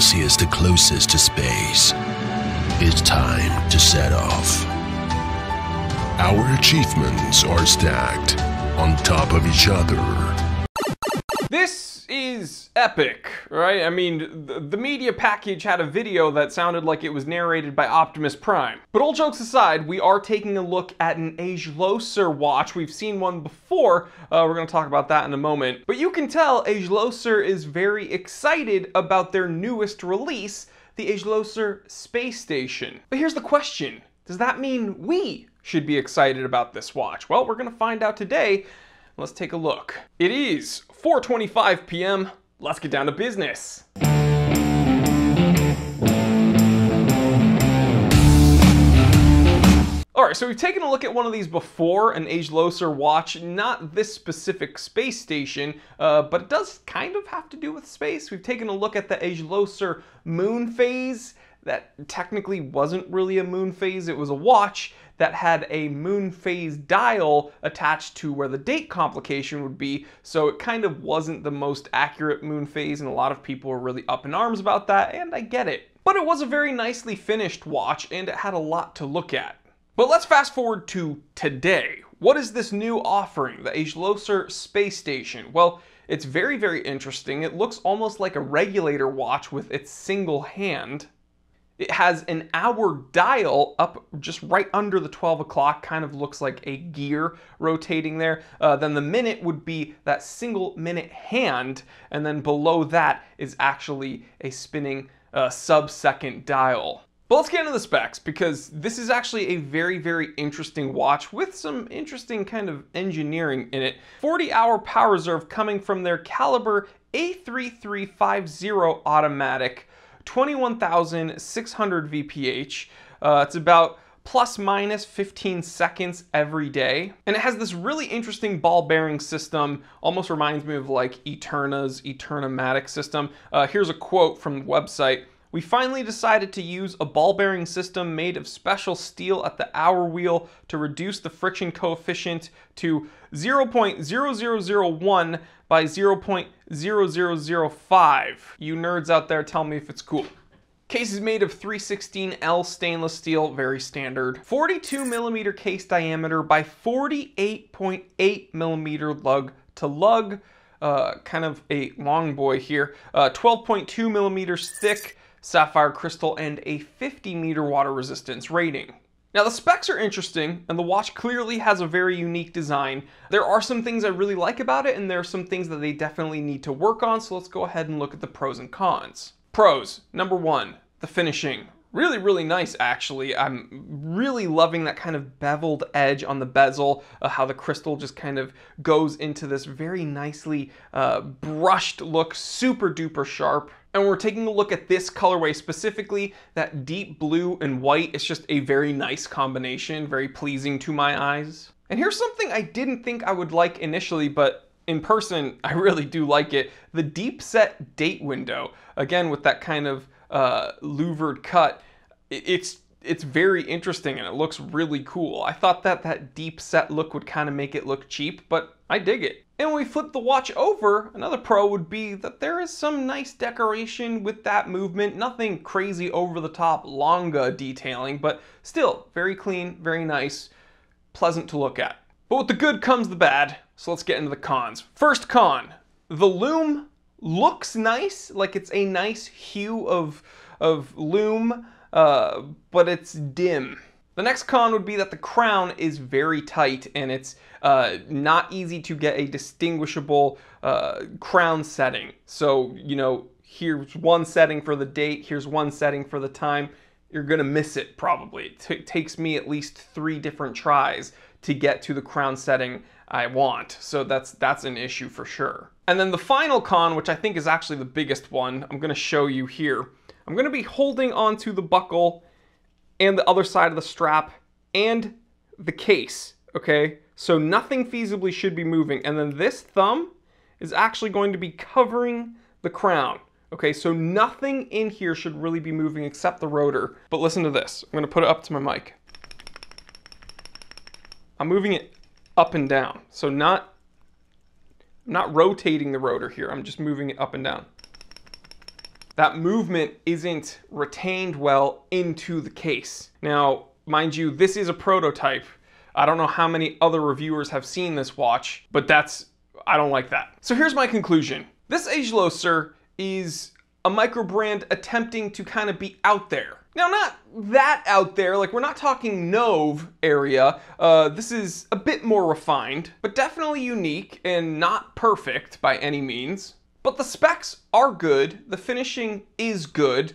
Sirius is the closest to space. It's time to set off. Our achievements are stacked on top of each other. This is epic, right? I mean, the, the, media package had a video that sounded like it was narrated by Optimus Prime. But all jokes aside, we are taking a look at an Agelocer watch. We've seen one before. Uh, we're going to talk about that in a moment. But you can tell Agelocer is very excited about their newest release, the Agelocer Space Station. But here's the question. Does that mean we should be excited about this watch? Well, we're going to find out today. Let's take a look. It is 4.25 p.m. Let's get down to business. Alright, so we've taken a look at one of these before, an Agelocer watch, not this specific space station, uh, but it does kind of have to do with space. We've taken a look at the Agelocer moon phase, that technically wasn't really a moon phase, it was a watch that had a moon phase dial attached to where the date complication would be, so it kind of wasn't the most accurate moon phase, and a lot of people were really up in arms about that, and I get it. But it was a very nicely finished watch, and it had a lot to look at. But let's fast forward to today. What is this new offering, the Agelocer Space Station? Well, it's very, very interesting. It looks almost like a regulator watch with its single hand. It has an hour dial up just right under the 12 o'clock, kind of looks like a gear rotating there. Uh, then the minute would be that single minute hand, and then below that is actually a spinning uh, sub-second dial. But let's get into the specs because this is actually a very, very interesting watch with some interesting kind of engineering in it. 40 hour power reserve coming from their Caliber A3350 automatic 21,600 VPH. Uh, it's about plus minus 15 seconds every day. And it has this really interesting ball bearing system, almost reminds me of like Eterna's Eternamatic system. Uh, here's a quote from the website. We finally decided to use a ball bearing system made of special steel at the hour wheel to reduce the friction coefficient to 0.0001 by 0.0005. You nerds out there tell me if it's cool. Case is made of 316L stainless steel, very standard. 42 millimeter case diameter by 48.8 millimeter lug to lug. Uh, kind of a long boy here. Uh, 12.2 millimeters thick, sapphire crystal, and a 50 meter water resistance rating. Now the specs are interesting, and the watch clearly has a very unique design. There are some things I really like about it, and there are some things that they definitely need to work on, so let's go ahead and look at the pros and cons. Pros, number one, the finishing. Really, really nice, actually. I'm really loving that kind of beveled edge on the bezel, uh, how the crystal just kind of goes into this very nicely uh, brushed look, super duper sharp. And we're taking a look at this colorway specifically, that deep blue and white is just a very nice combination, very pleasing to my eyes. And here's something I didn't think I would like initially, but in person, I really do like it. The deep set date window, again, with that kind of uh, louvered cut, it's it's very interesting and it looks really cool. I thought that that deep set look would kind of make it look cheap, but I dig it. And when we flip the watch over, another pro would be that there is some nice decoration with that movement. Nothing crazy over the top longa detailing, but still very clean, very nice, pleasant to look at. But with the good comes the bad, so let's get into the cons. First con, the lume looks nice, like it's a nice hue of, of lume, uh, but it's dim. The next con would be that the crown is very tight and it's uh, not easy to get a distinguishable uh, crown setting. So, you know, here's one setting for the date, here's one setting for the time. You're gonna miss it probably. It takes me at least three different tries to get to the crown setting I want. So that's that's an issue for sure. And then the final con, which I think is actually the biggest one, I'm gonna show you here. I'm gonna be holding onto the buckle and the other side of the strap and the case, okay? So nothing feasibly should be moving. And then this thumb is actually going to be covering the crown. Okay, so nothing in here should really be moving except the rotor. But listen to this. I'm gonna put it up to my mic. I'm moving it up and down. So not, not rotating the rotor here. I'm just moving it up and down. that movement isn't retained well into the case. Now, mind you, this is a prototype. I don't know how many other reviewers have seen this watch, but that's, I don't like that. So here's my conclusion. This Agelocer is a micro brand attempting to kind of be out there. Now, not that out there, like we're not talking Nove area. Uh, this is a bit more refined, but definitely unique and not perfect by any means. But the specs are good, the finishing is good.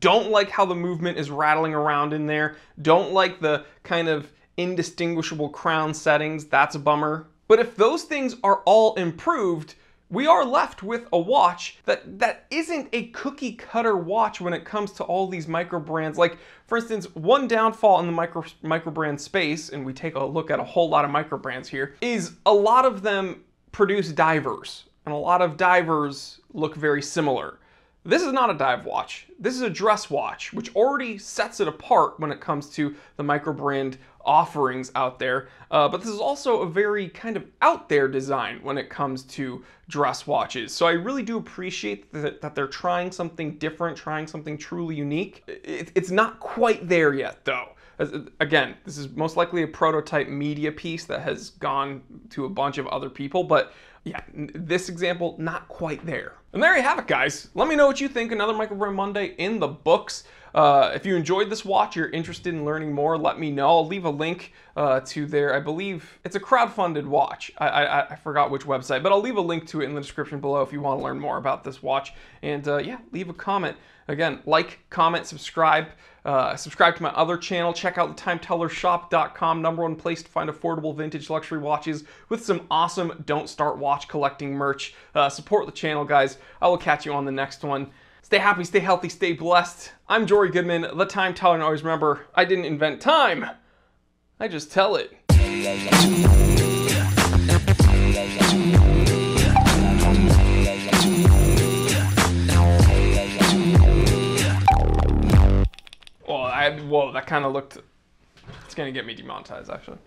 Don't like how the movement is rattling around in there. Don't like the kind of indistinguishable crown settings, that's a bummer. But if those things are all improved, we are left with a watch that that isn't a cookie cutter watch when it comes to all these micro brands. Like for instance, one downfall in the micro micro brand space, and we take a look at a whole lot of micro brands here, is a lot of them produce divers, and a lot of divers look very similar. This is not a dive watch. This is a dress watch, which already sets it apart when it comes to the micro brand offerings out there. Uh, but this is also a very kind of out there design when it comes to dress watches. So I really do appreciate that, that they're trying something different, trying something truly unique. It, it's not quite there yet, though. As, again, this is most likely a prototype media piece that has gone to a bunch of other people, but yeah, this example, not quite there. And there you have it, guys. Let me know what you think. Another Microbrand Monday in the books. Uh, if you enjoyed this watch, you're interested in learning more, let me know. I'll leave a link uh, to their, I believe, it's a crowd-funded watch. I, I, I, forgot which website, but I'll leave a link to it in the description below if you want to learn more about this watch. And uh, yeah, leave a comment. Again, like, comment, subscribe. Uh, subscribe to my other channel. Check out the TimeTellerShop.com, number one place to find affordable vintage luxury watches with some awesome Don't Start Watch collecting merch. Uh, support the channel, guys. I will catch you on the next one. Stay happy, stay healthy, stay blessed. I'm Jory Goodman, the Time Teller, and always remember, I didn't invent time. I just tell it. Well, that kind of looked. It's gonna get me demonetized, actually.